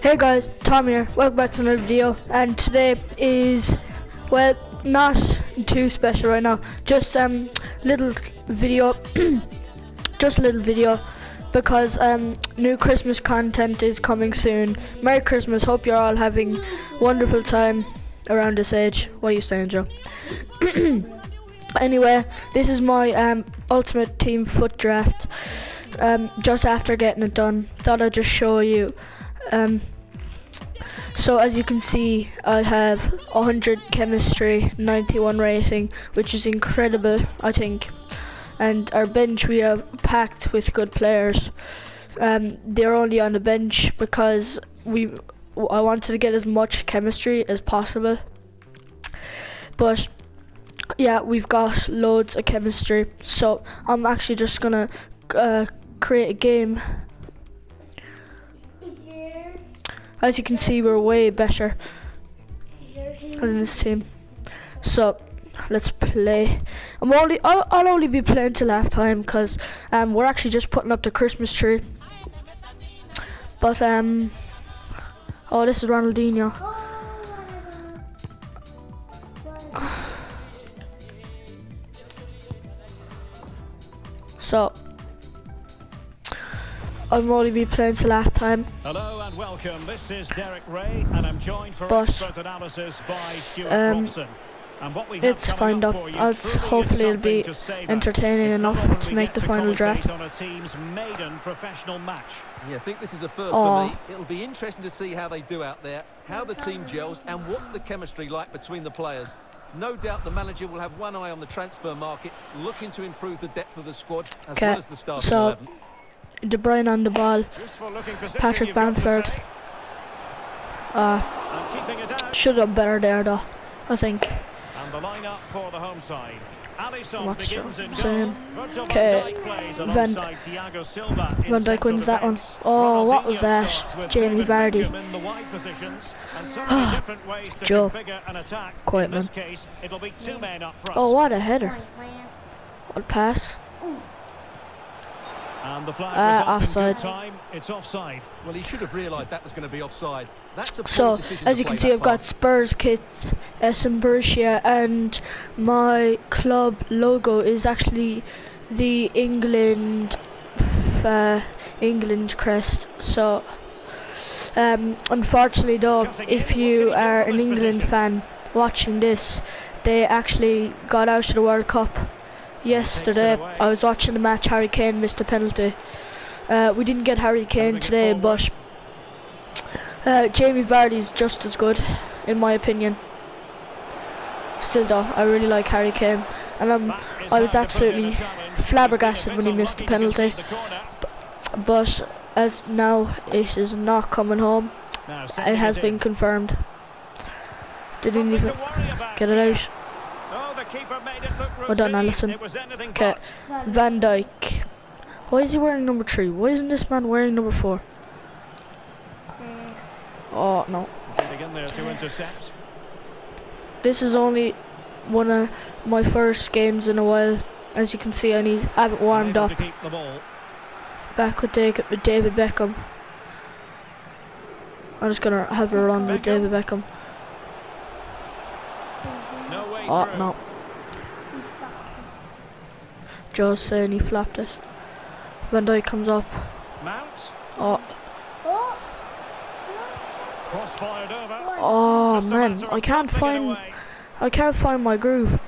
Hey guys, Tom here. Welcome back to another video. And today is, well, not too special right now. Just um, little video, just a little video, because um, new Christmas content is coming soon. Merry Christmas. Hope you're all having wonderful time around this age. What are you saying, Joe? anyway, this is my um ultimate team FUT draft. Um, just after getting it done, thought I'd just show you. Um, so as you can see, I have 100 chemistry, 91 rating, which is incredible, I think. And our bench we are packed with good players. Um, they're only on the bench because we, I wanted to get as much chemistry as possible. But yeah, we've got loads of chemistry. So I'm actually just gonna uh, create a game As you can see, we're way better than this team. So let's play. I'm only I'll, I'll only be playing till half time because um we're actually just putting up the Christmas tree. But um oh this is Ronaldinho. So I'm only be playing till half time. Hello and welcome. This is Derek Ray, and I'm joined for but, expert analysis by Stuart um, Robson. And what we it's fine up. I'll hopefully it'll be entertaining enough to make the final draft. On a team's maiden professional match. Yeah, I think this is a first for me. It'll be interesting to see how they do out there, how the team gels, and what's the chemistry like between the players. No doubt the manager will have one eye on the transfer market, looking to improve the depth of the squad as okay. well as the starting so, 11. De Bruyne on the ball. Patrick Bamford. Uh, should have better there though, I think. And the lineup for the home side. What's saying? Okay, Van, Van Dijk wins that one. Oh, what was that? Jamie Vardy. Joe. Quiet man. Oh, what a header. What pass. And the flag uh, offside. Time. It's offside. Well, he should have realised that was going to be offside. That's a so, as you can see, I've got Spurs kits, Essen Borussia, and my club logo is actually the England, uh, England crest. So, um, unfortunately, though, if you are an England fan watching this, they actually got out of the World Cup yesterday I was watching the match Harry Kane missed a penalty. Uh, we didn't get Harry Kane today but uh, Jamie Vardy's just as good in my opinion. Still though I really like Harry Kane and um, I was absolutely flabbergasted when he missed the penalty. but, but as now it is not coming home. It has been confirmed. Didn't even get it out well done, Alisson. Okay, Van Dijk. Why is he wearing number three? Why isn't this man wearing number four? Mm. Oh no. This is only one of my first games in a while. As you can see, I need I haven't warmed up. Back with David Beckham. I'm just gonna have a run with David Beckham. No Oh no. Joe's saying he flapped it. Van Dijk comes up. Mount. Oh. Oh man, I can't find I can't find my groove.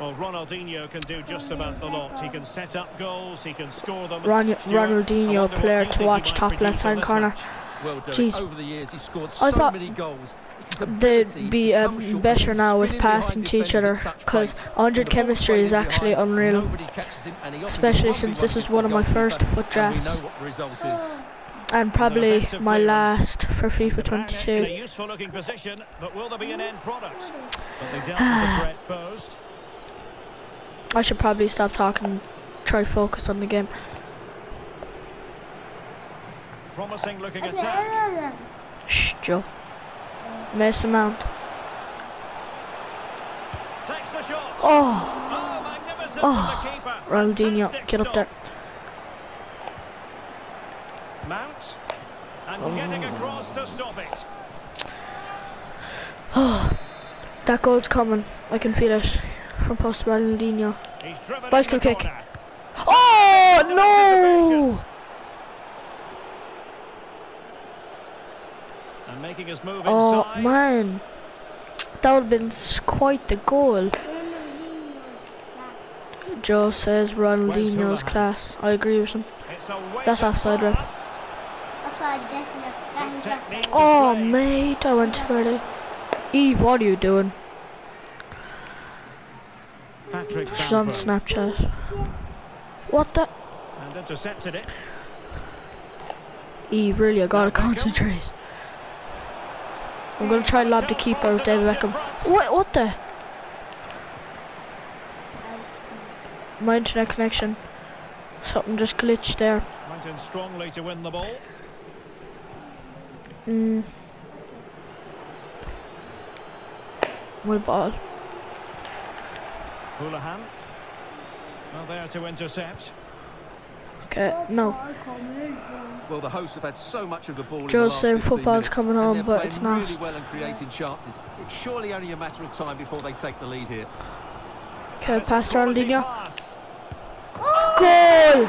Well, Ronaldinho can do just about the lot. He can set up goals, he can score them. Ron Ronaldinho, player to watch, top left hand corner. Well Jeez. Over the years, he scored I thought many goals. they'd be um, better now with passing to each other because 100 chemistry is actually unreal. especially since this is one of my first FUT drafts. and probably my last for FIFA 22 I should probably stop talking try to focus on the game promising looking attack Shh Joe Mason Mount. Oh, oh, oh. Ronaldinho, get up there. Mount. And oh. getting across to stop it. Oh, that goal's coming. I can feel it from post to Ronaldinho. He's driven Bicycle kick. corner. Oh no! And making his move Oh inside. man, that would have been quite the goal. Joe says Ronaldinho's class. I agree with him. It's a weighted That's offside, ref. Offside, definitely. That is Technique Oh mate, I went too early. Eve, what are you doing? Patrick She's on Snapchat. What the? And intercepted it. Eve, really, I gotta Now concentrate. I'm gonna try and lob the keeper with David Beckham. What? What the? My internet connection. Something just glitched there. Went in strongly to win the ball. Mm. My ball. Houlihan. Well, there to intercept. Okay, no. Well, the hosts have had so much of the ball. Joe's saying football's coming on, but it's not. Really well and creating chances. It's surely only a matter of time before they take the lead here. Okay, pass to Ronaldinho. Goal!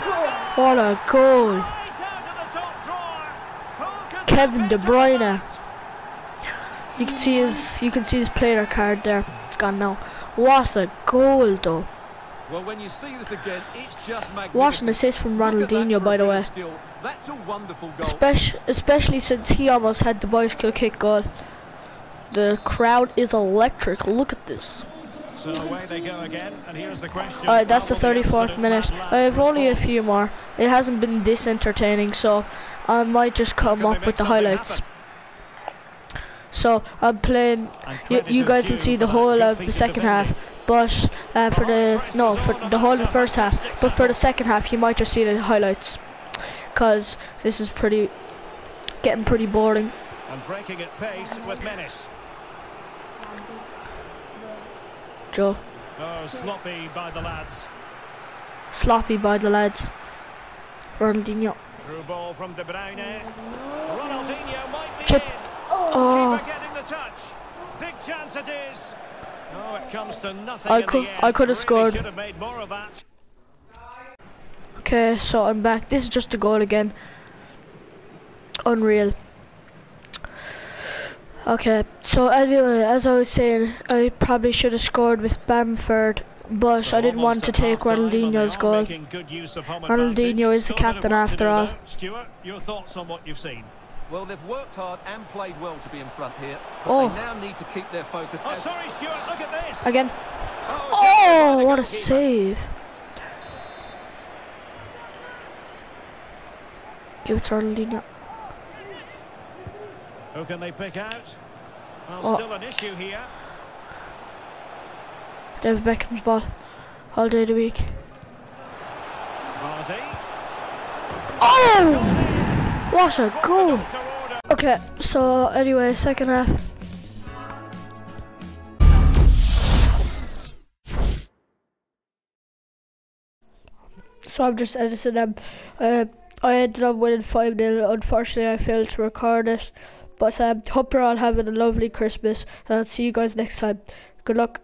What a goal! Right out of the top drawer. Who could Kevin De Bruyne. You can see his, you can see his player card there. It's gone now. What a goal, though. Well, when you see this again, it's just magnificent. What an assist from Look Ronaldinho, by the way. of skill. That's a wonderful goal. Especially, especially since he almost had the bicycle kick goal. The crowd is electric. Look at this. So away they go again, and here's the question. Alright, that's the 34th minute. I have only a few more. It hasn't been this entertaining, so I might just come Can they up with the highlights. happen? So I'm playing. You, you guys can see the whole of the second half, defending. But uh, for the no for the whole of the first half. But for the second half, you might just see the highlights, cause this is pretty getting pretty boring. And breaking at pace with menace. Joe, Oh, sloppy by the lads. sloppy by the lads. Ronaldinho. Through ball from De Bruyne. Ronaldinho might be Chip. in. Oh, Keeper getting the touch. Big chance it is. Oh, it comes to nothing I could- I could have Really scored. Should have made more of that. okay. So I'm back. This is just a goal again. Unreal. Okay, so anyway, as I was saying, I probably should have scored with Bamford, but So I didn't want to take half-time, and they Ronaldinho's goal. making good use of home Ronaldinho is the Still a bit of captain after all. Stuart, your thoughts on what you've seen? Well, they've worked hard and played well to be in front here, but Oh. they now need to keep their focus. Oh, as- sorry, Stuart, look at this. Again. Oh, Oh, just what a behind save! Give it to Ronaldinho. goalkeeper. Who can they pick out? Well, Oh. still an issue here. David Beckham's ball. All day of the week. Vardy. Oh! What a goal! Okay, so anyway, second half. So I'm just editing them. Uh, I ended up winning 5 0. Unfortunately, I failed to record it. But um, hope you're all having a lovely Christmas, and I'll see you guys next time. Good luck.